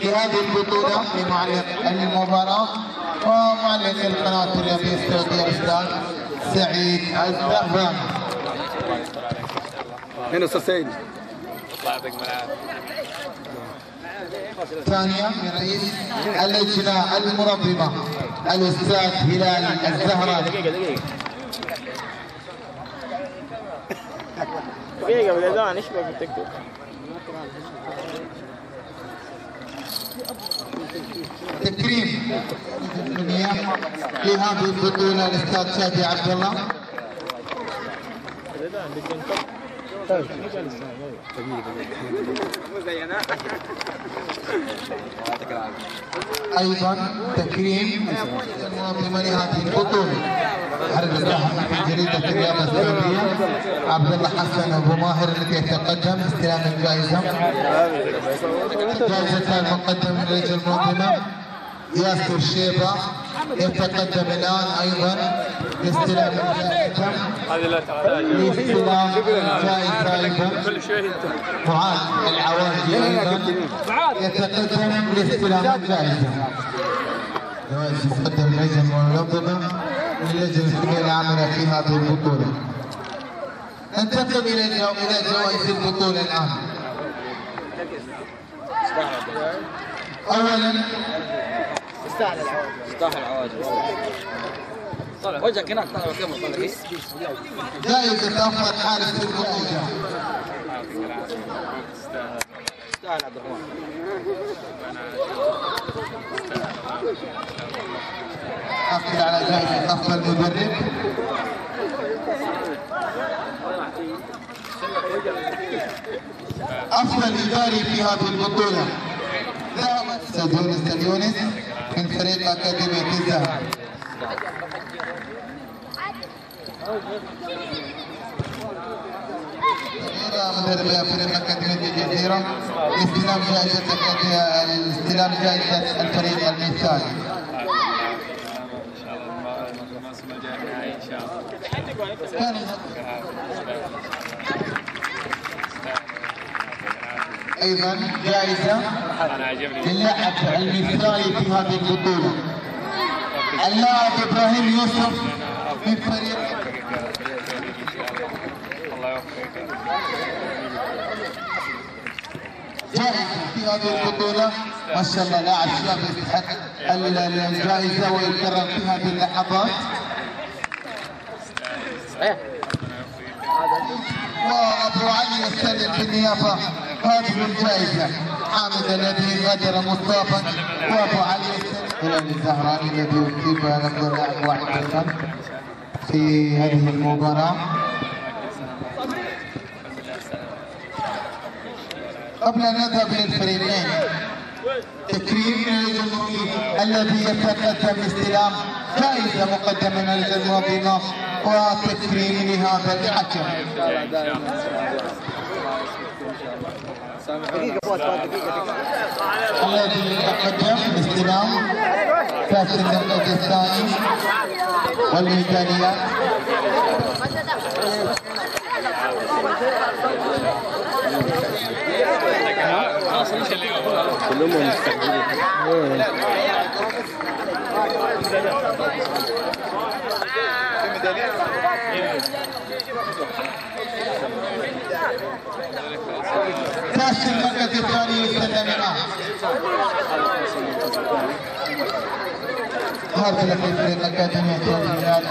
في هذه البطولة لمعلق المباراة ومعلق القناة الرياضية السعودية الأستاذ سعيد الزهران. هنا أستاذ سعيد ثانيا من رئيس اللجنة المنظمة الأستاذ هلال الزهران. دقيقة دقيقة دقيقة بالأذان إيش بقى في التيك توك؟ تكريم في هذه البطولة الأستاذ شادي عبد الله. أيضا تكريم المنظمه لهذه البطوله حرب الرحم في جريدة الرياضه عبد الله حسن أبو ماهر الذي يتقدم باستلام الجائزة. جائزة المقدم من رجل المنظمه ياسر شيبة يتقدم الآن أيضا باستلام الجائزة. لاستلام الجائزه أيضا معاذ العواجي أيضا يتقدم لاستلام الجائزه. جوائز مقدم اللجنه المنظمه من اللجنه الفنية العاملة في هذه البطولة. ننتقل إلى إلى جوائز البطولة الآن. اولا افتح العواجز طلع وجهك هناك طلع كمل طلع بس جائزة أفضل حارس في البطوله. استاهل عبد الرحمن حصل على جائزة أفضل مدرب. أفضل إداري في هذه البطولة. ذهب أستاذ يونس اليونس من فريق أكاديمية الزهر مدرب فريق أكاديمية الجزيرة لاستلام جائزة استلام جائزة الفريق المثالي. كان أيضا جائزه للاعب المثالي في هذه البطوله اللاعب إبراهيم يوسف من فريق. جائزة في هذه البطولة ما شاء الله لاعب شاب يستحق ال- ال- الجائزة ويكرم في هذه اللحظات وأبو علي يستلم بالنيابة هذه الجائزة حامد الذي غادر مصطفى وابو علي. هلال الزهراني الذي يصيب نقل لاعب واحد أيضا في هذه المباراة. قبل أن نذهب للفريقين تكريم الذي يتقدم باستلام جائزة مقدمة من المنظمة وتكريم لهذا الحكم دقيقة فؤاد فؤاد دقيقة دقيقة الذي يتقدم باستلام كأس المركز الثاني والميداليات كلهم مستعجلين كأس المركز الثاني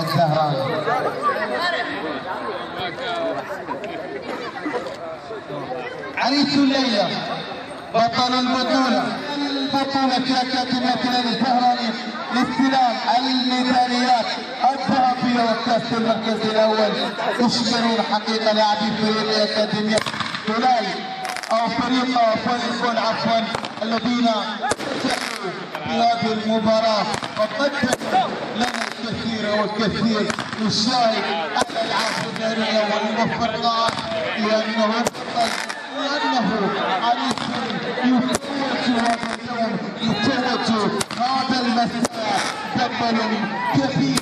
الزهراني عريس الليلة بطل البطولة في أكاديمية الزهراني لاستلام الميداليات الذهبية وكأس المركز الأول يشكرون حقيقة لاعبي فريق أكاديمية هلال أو فريق فوليبول عفوا الذين سعوا في هذه المباراة وقدموا لنا الكثير والكثير نشارك الألعاب النارية والمفرقات لأنه بطل لأنه عريس يتوج هذا اليوم يتوج هذا المساء بطل كبير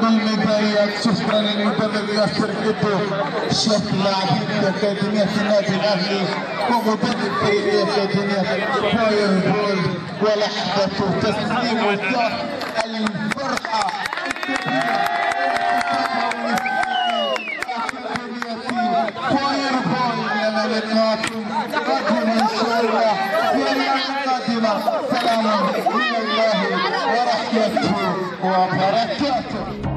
بالميداليات شكرا للمدرب ياسر قدو شيخ لاعبين في اكاديميه النادي الاهلي ومدرب فريق اكاديميه فاير فون ولحظه تسليم وزاف الفرحه فاير فون لنا لقاكم غدا ان شاء الله في الأيام القادمه سلام من ورحمته وبركاته